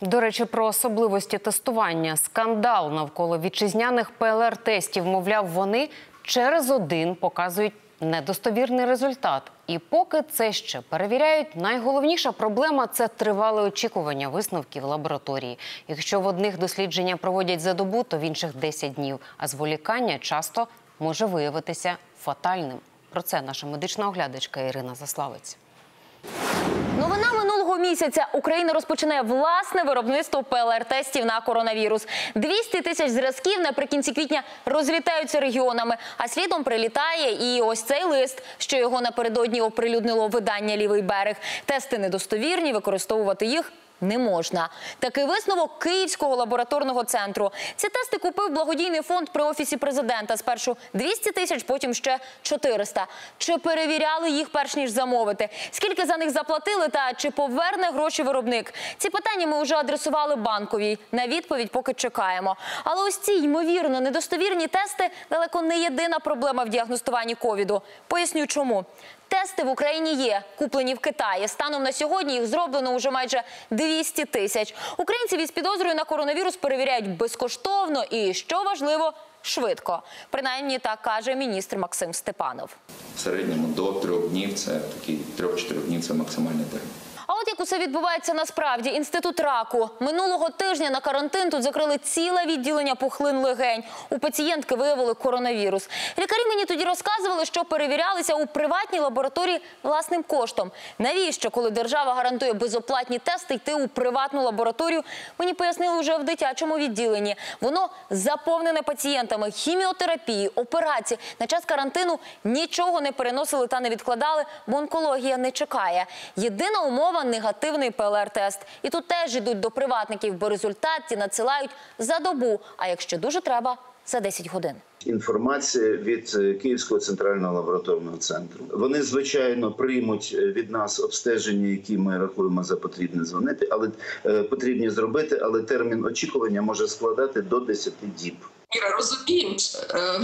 До речі, про особливості тестування. Скандал навколо вітчизняних ПЛР-тестів. Мовляв, вони через один показують недостовірний результат. І поки це ще перевіряють, найголовніша проблема це тривале очікування висновків лабораторії. Якщо в одних дослідження проводять за добу, то в інших 10 днів. А зволікання часто може виявитися фатальним. Про це наша медична оглядачка Ірина Заславець. Новина минулого місяця Україна розпочинає власне виробництво ПЛР-тестів на коронавірус. 200 тисяч зразків наприкінці квітня розлітаються регіонами, а слідом прилітає і ось цей лист, що його напередодні оприлюднило видання Лівий берег. Тести недостовірні, використовувати їх. Не можна. Такий висновок Київського лабораторного центру. Ці тести купив благодійний фонд при офісі президента. Спершу 200 тисяч, потім ще 400. Чи перевіряли їх перш ніж замовити? Скільки за них заплатили та чи поверне гроші виробник? Ці питання ми вже адресували банковій. На відповідь поки чекаємо. Але ось ці ймовірно недостовірні тести далеко не єдина проблема в діагностуванні ковіду. Поясню чому. Тести в Україні є, куплені в Китаї. Станом на сьогодні їх зроблено уже майже 200 тисяч. Українців із підозрою на коронавірус перевіряють безкоштовно і, що важливо, швидко. Принаймні так каже міністр Максим Степанов. В середньому до трьох днів це такий трьох-чотирьох днів це максимальний термін. От як усе відбувається насправді, інститут раку минулого тижня на карантин тут закрили ціле відділення пухлин легень. У пацієнтки виявили коронавірус. Лікарі мені тоді розказували, що перевірялися у приватній лабораторії власним коштом. Навіщо, коли держава гарантує безоплатні тести, йти у приватну лабораторію? Мені пояснили вже в дитячому відділенні. Воно заповнене пацієнтами, хіміотерапії, операції. На час карантину нічого не переносили та не відкладали, бо онкологія не чекає. Єдина умова негативний ПЛР-тест. І тут теж йдуть до приватників, бо результат надсилають за добу. А якщо дуже треба, за 10 годин. Інформація від е, Київського центрального лабораторного центру. Вони звичайно приймуть е, від нас обстеження, які ми рахуємо за потрібне дзвонити, але е, потрібні зробити. Але термін очікування може складати до 10 діб. Іра, розуміють е,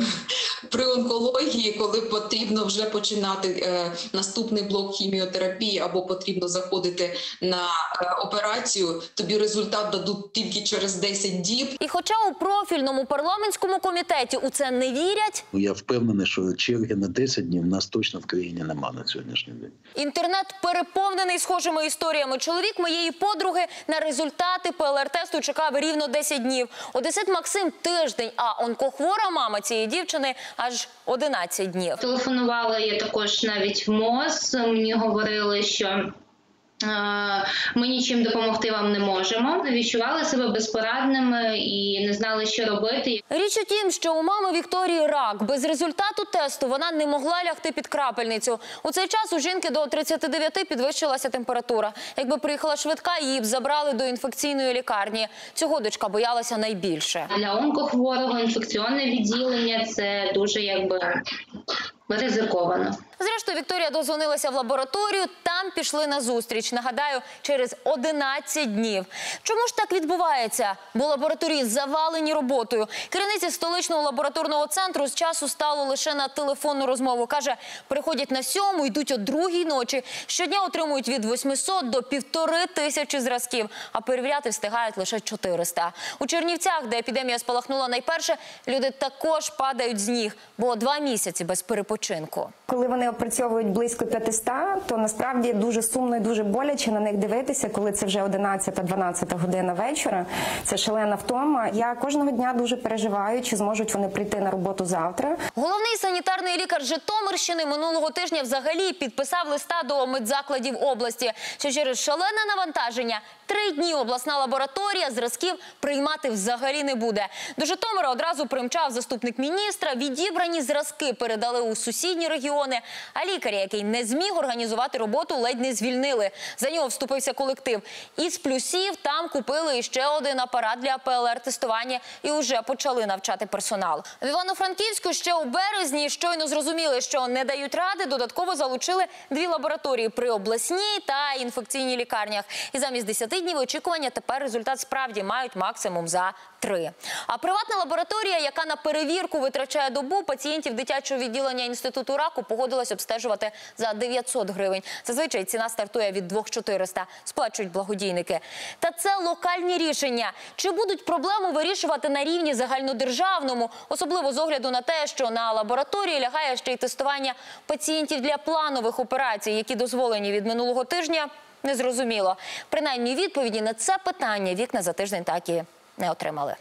при онкології, коли потрібно вже починати е, наступний блок хіміотерапії або потрібно заходити на е, операцію, тобі результат дадуть тільки через 10 діб. І хоча у профільному парламентському комітеті у це не вірять, Ну, Я впевнений, що черги на 10 днів в нас точно в країні нема на сьогоднішній день. інтернет переповнений схожими історіями. Чоловік моєї подруги на результати ПЛР-тесту чекав рівно 10 днів. Одесит Максим тиждень, а онкохвора мама цієї дівчини аж 11 днів. Телефонувала я також навіть в МОЗ. Мені говорили, що ми нічим допомогти вам не можемо. Відчували себе безпорадними і не знали, що робити. Річ у тім, що у мами Вікторії рак без результату тесту вона не могла лягти під крапельницю. У цей час у жінки до 39 підвищилася температура. Якби приїхала швидка, її б забрали до інфекційної лікарні. Цього дочка боялася найбільше. Для онкохворого інфекційне відділення це дуже якби ризиковано. Зрештою, Вікторія дозвонилася в лабораторію. Там пішли на зустріч. Нагадаю, через 11 днів. Чому ж так відбувається? Бо лабораторії завалені роботою. Керівниці столичного лабораторного центру з часу стало лише на телефонну розмову. каже, приходять на сьому, йдуть о другій ночі. Щодня отримують від 800 до півтори тисячі зразків, а перевіряти встигають лише 400. У Чернівцях, де епідемія спалахнула найперше, люди також падають з ніг, бо два місяці без перепочинку. Коли вони опрацьовують близько 500, то насправді дуже сумно і дуже боляче на них дивитися, коли це вже 11-12 година вечора. Це шалена втома. Я кожного дня дуже переживаю, чи зможуть вони прийти на роботу завтра. Головний санітарний лікар Житомирщини минулого тижня взагалі підписав листа до медзакладів області, що через шалене навантаження три дні обласна лабораторія зразків приймати взагалі не буде. До Житомира одразу примчав заступник міністра. Відібрані зразки передали у сусідні регіони. А лікаря, який не зміг організувати роботу, ледь не звільнили. За нього вступився колектив. Із плюсів там купили іще один апарат для ПЛР-тестування і вже почали навчати персонал. В Івано-Франківську ще у березні щойно зрозуміли, що не дають ради. Додатково залучили дві лабораторії при обласній та інфекційній лікарнях. І замість 10 днів очікування тепер результат справді мають максимум за три. А приватна лабораторія, яка на перевірку витрачає добу, пацієнтів дитячого відділення інституту раку погодилась довелось обстежувати за 900 гривень. Зазвичай ціна стартує від 2400, сплачують благодійники. Та це локальні рішення. Чи будуть проблему вирішувати на рівні загальнодержавному, особливо з огляду на те, що на лабораторії лягає ще й тестування пацієнтів для планових операцій, які дозволені від минулого тижня, незрозуміло. Принаймні відповіді на це питання вікна за тиждень так і не отримали.